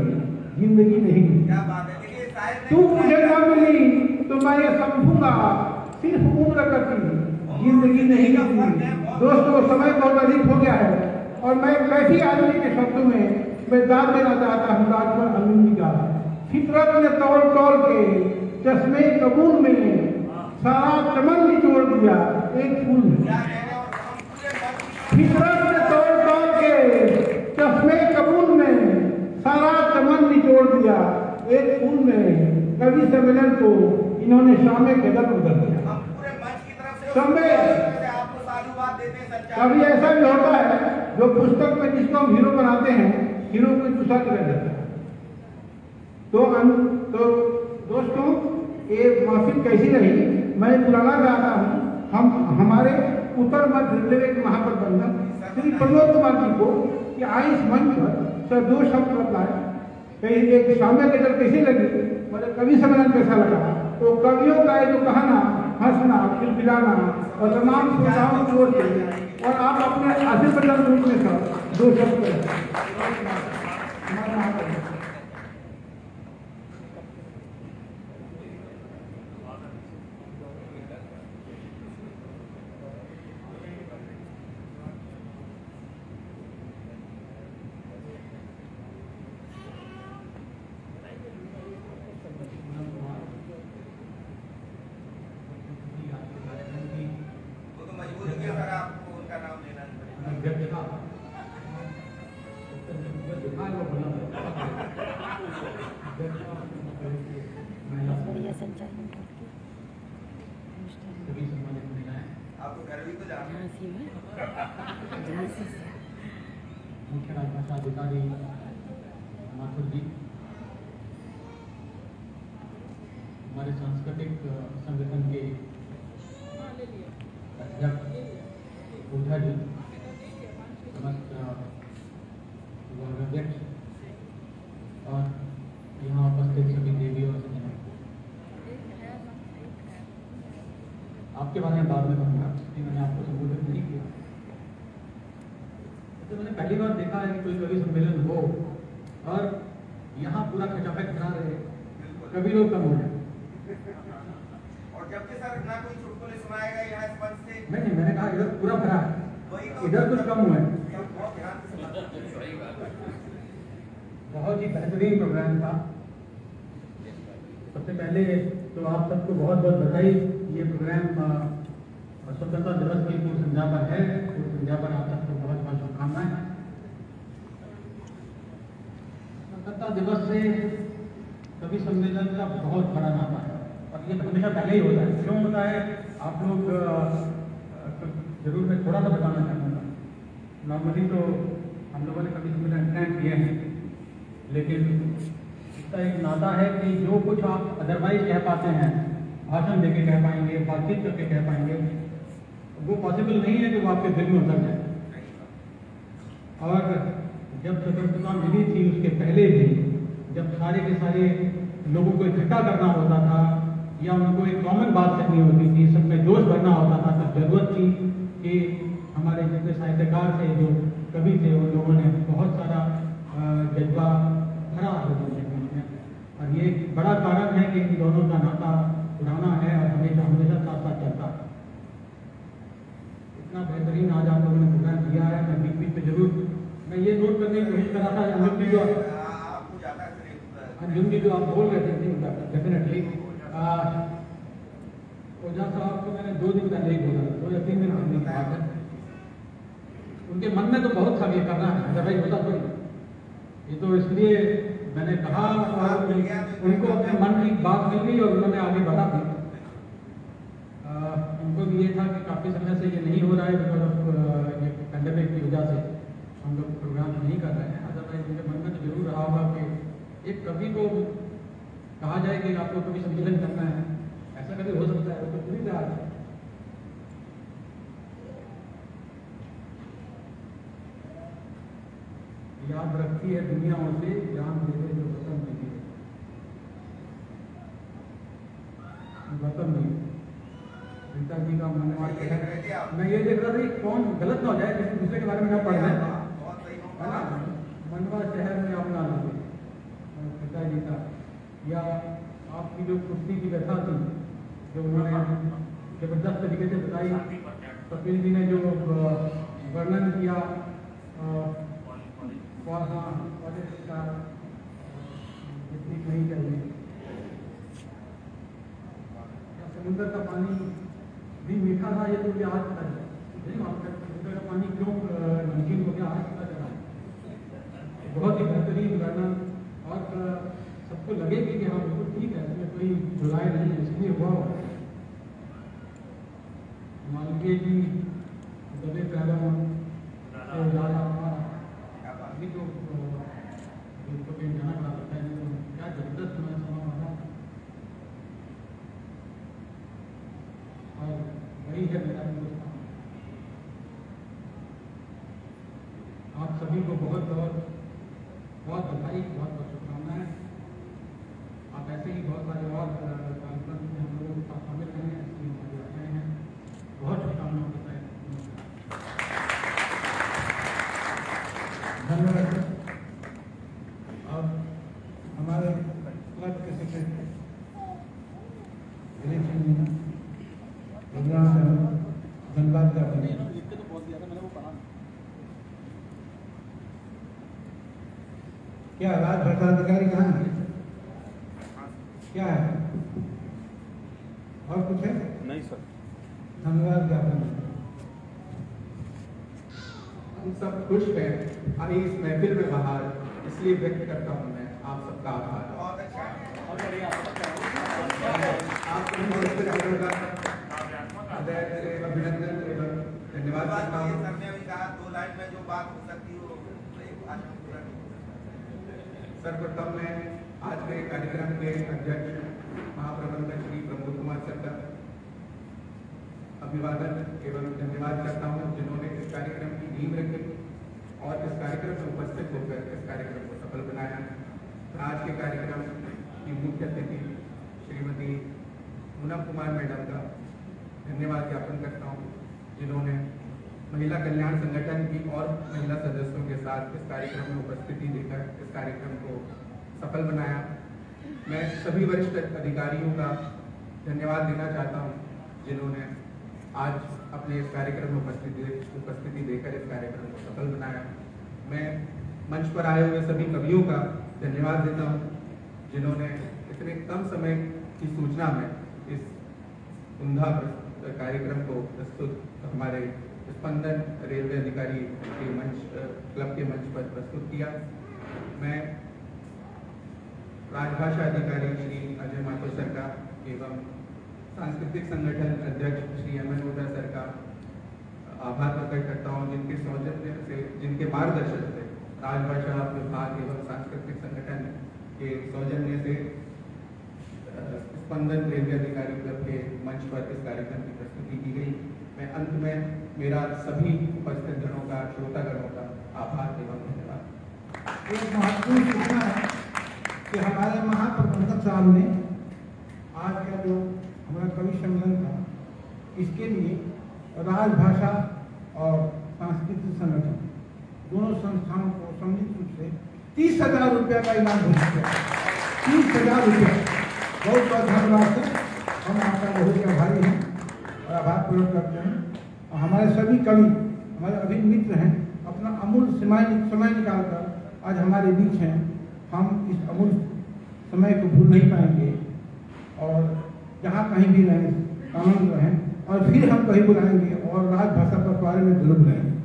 ज़िंदगी नहीं क्या बात है? देखिए मुझे ना मिली तो मैं ये समझूँगा। सिर्फ़ उम्र कटी ज़िंदगी नहीं कटी दोस्तों समय बहुत अधिक हो गया है। और मैं कैसी आदमी के शब्दों में मैं दाद देना चाहता हूँ राजमन अमीन जी का। फितरत ने तौल तौल के चश्मे कबूल में सारा चमन निचोड़ दिया एक फूल फितरत ने तोड़ तोड़ के चश्मे कबूल में सारा चमन निचोड़ दिया एक फूल में। कवि सम्मेलन को इन्होंने शामे के कदम बदल दिया। समय। आपको साधुवाद देते हैं सच्चा कभी ऐसा भी होता है जो पुस्तक में जिसको हम हीरो बनाते हैं हीरो को दूसरा कर देता है। तो अन, तो दोस्तों ये महफिल कैसी रही? मैं बुलाना चाहता हूँ हम हमारे उत्तर मध्य रेलवे के महाप्रबंधक श्री प्रमोद कुमार जी को कि इस मंच पर सर दो शब्द बताए कहीं एक की तरफ़ कैसी लगी? बोले कवि सम्मेलन कैसा लगा? तो कवियों का जो कहना हंसना खिलखिलाना और तमाम सुविधाओं को छोड़ के और आप अपने आशीर्वाद रूप में सब दो शब्द करें। हमारा आदर है। वो तो मजबूर हो गया सर आपको उनका नाम लेना पड़ेगा बढ़िया संचालन करके आपको घर भी तो जाना है। झांसी में झांसी से मुख्य राजभाषा अधिकारी माथुर जी हमारे सांस्कृतिक अ, संगठन के अध्यक्ष ओझा जी समस्त अ, विभाग अध्यक्ष और यहाँ उपस्थित सभी देवी और सज्जनों आपके बारे में बाद में कहूँगा क्योंकि मैंने आपको संबोधित नहीं किया तो मैंने पहली बार देखा है कि कोई कवि सम्मेलन हो और यहाँ पूरा खचाखच भरा रहे कवि लोग कम हो जाए और जबकि सर ना कोई चुटकुले सुनाएगा यहाँ इस मंच से नहीं नहीं मैंने कहा इधर पूरा भरा है वही तो इधर कुछ कम हुआ है सब बहुत ध्यान से सुना बहुत ही बेहतरीन प्रोग्राम था। सबसे पहले तो आप सबको बहुत बहुत बधाई। ये प्रोग्राम स्वतंत्रता दिवस की पूर्व संध्या पर है। पूर्व संध्या पर आप सबको बहुत बहुत शुभकामनाएँ। स्वतंत्रता दिवस से कवि सम्मेलन का बहुत बड़ा नाता है। और ये हमेशा पहले ही होता है। क्यों होता है? आप लोग ज़रूर मैं थोड़ा सा बताना चाहूँगा। नॉर्मली तो हम लोगों ने कभी सम्मेलन अटेंड किए हैं। लेकिन इसका एक नाता है कि जो कुछ आप अदरवाइज़ कह पाते हैं, भाषण देके कह पाएँगे, बातचीत करके कह पाएँगे, वो पॉसिबल नहीं है कि वो आपके दिल में उतर जाए। और जब स्वतंत्रता मिली थी उसके पहले भी, जब सारे के सारे लोगों को इकट्ठा करना होता था, या उनको एक कॉमन बात करनी होती थी, सब में जोश भरना होता था, तब ज़रूरत थी कि हमारे जितने साहित्यकार थे, जो कवि थे, उन लोगों ने बहुत सारा जज्बा भरा लोगों के बीच में। और ये बड़ा कारण है कि इन दोनों का नाता पुराना है और हमेशा हमेशा साथ साथ चलता। है इतना बेहतरीन आज आप लोगों ने प्रोग्राम किया है मैं बीच बीच में ज़रूर मैं ये नोट करने की कोशिश कर रहा था अंजुम जी जो अंजुम जी जो आप बोल रहे थे डेफिनेटली ओझा साहब को मैंने दो दिन पहले ही बोला दो या तीन दिन पहले है। उनके मन में तो बहुत था ये करना है। अदरवाइज़ होता नहीं ये तो इसलिए मैंने कहा और उनको अपने मन की बात मिल गई और उन्होंने आगे बढ़ा दी उनको भी ये था कि काफ़ी समय से ये नहीं हो रहा है बिकॉज़ ऑफ़ ये पेंडेमिक की वजह से। हम लोग प्रोग्राम नहीं कर रहे हैं। अदरवाइज़ उनके मन में तो ज़रूर रहा होगा कि एक कवि को कहा जाए कि आपको कभी सम्मेलन करना है। ऐसा कभी हो सकता है? तो पूरी तरह है याद रखती है दुनिया उसे जान देते जो वतन के लिए वतन नहीं सीता जी का शहर मैं ये देख रहा था कि कौन गलत ना हो जाए किसी दूसरे के बारे में ना पढ़ लें। है ना? मनवा शहर में अपना लागे सीता जी का। या आपकी जो कुर्सी की व्यथा थी जो उन्होंने ज़बरदस्त तरीके से बताई कपिल जी ने जो वर्णन किया समुद्र का पानी भी मीठा था, ये तो मुझे आज पता नहीं समुद्र का पानी क्यों नमकीन हो गया, आज पता चला बहुत ही बेहतरीन वर्णन और सबको लगे कि हाँ बिल्कुल ठीक है, इसमें कोई बुराई नहीं है इसलिए हुआ। मालवीय जी दबे पैरों से हमारा अभी तो भी जाना पड़ा सकता है तो क्या ज़बरदस्त मैं समा बना और वही है मेरा हिंदुस्तान आप सभी को बहुत बहुत बहुत बधाई, बहुत बहुत शुभकामनाएँ। आप ऐसे ही बहुत सारे और कार्यक्रम में हम लोगों का शामिल हैं इसलिए हमारे आए हैं बहुत शुभकामनाओं के साथ हमारे क्लब के धन्यवाद क्या राज भ्रष्टाधिकारी कहाँ है क्या है और कुछ है नहीं सर धन्यवाद ज्ञापन है। हम सब खुश हैं आई इस महफिल में बाहर इसलिए व्यक्त करता हूँ मैं आप सबका आभार। बहुत अच्छा। और बढ़िया आप सभी व्यक्तियों का हृदय से अभिनंदन धन्यवाद बात करता ये हूँ। सर ने अभी कहा दो लाइन में जो बात हो सकती है वो एक भाषण में पूरा नहीं हो। सर्वप्रथम मैं आज के कार्यक्रम के अध्यक्ष महाप्रबंधक श्री प्रमोद कुमार सर का अभिवादन एवं धन्यवाद करता हूँ जिन्होंने इस कार्यक्रम की नींव रखी। और इस कार्यक्रम में उपस्थित होकर इस कार्यक्रम को सफल बनाया। आज के कार्यक्रम की मुख्य अतिथि श्रीमती पूनम कुमार मैडम का धन्यवाद ज्ञापन करता हूँ, जिन्होंने महिला कल्याण संगठन की और महिला सदस्यों के साथ इस कार्यक्रम में उपस्थिति देकर इस कार्यक्रम को सफल बनाया। मैं सभी वरिष्ठ अधिकारियों का धन्यवाद देना चाहता हूँ, जिन्होंने आज अपने इस कार्यक्रम में उपस्थिति उपस्थिति देकर इस कार्यक्रम को सफल बनाया। मैं मंच पर आए हुए सभी कवियों का धन्यवाद देता हूँ, जिन्होंने इतने कम समय की सूचना में इस उमदा कार्यक्रम को प्रस्तुत, हमारे स्पंदन रेलवे अधिकारी के मंच, क्लब के मंच पर प्रस्तुत किया। मैं राजभाषा अधिकारी श्री अजय माथुर सर का एवं सांस्कृतिक संगठन अध्यक्ष Shri M N Ojha sir का आभार प्रकट करता हूँ, जिनके सौजन्य से, जिनके मार्गदर्शन से राजभाषा, विभाग एवं सांस्कृतिक संगठन के सौजन्य से स्पंदन रेलवे अधिकारी क्लब के मंच पर इस कार्यक्रम की प्रस्तुति की गई। मैं अंत में मेरा सभी उपस्थित जनों का, श्रोतागणों का आभार एवं धन्यवाद। एक महत्वपूर्ण सूचना है कि हमारे महाप्रबंधक साहब ने आज का जो हमारा कवि सम्मेलन था। इसके लिए राजभाषा और सांस्कृतिक संगठन दोनों संस्थाओं को सम्मिलित रूप से तीस हज़ार रुपया का इनाम घोषित किया। तीस हज़ार रुपया। बहुत बहुत धन्यवाद सर। हम आपका बहुत आभारी हैं और आभार पूर्वक करते हैं। और हमारे सभी कवि, हमारे अभी मित्र हैं, अपना अमूल्य समय समय निकालकर आज हमारे बीच हैं। हम इस अमूल समय को भूल नहीं पाएँगे। और जहाँ कहीं भी रहें कानून रहें और फिर हम कहीं बुलाएँगे और राजभाषा बारे में ज़रूर बुलाएँगे।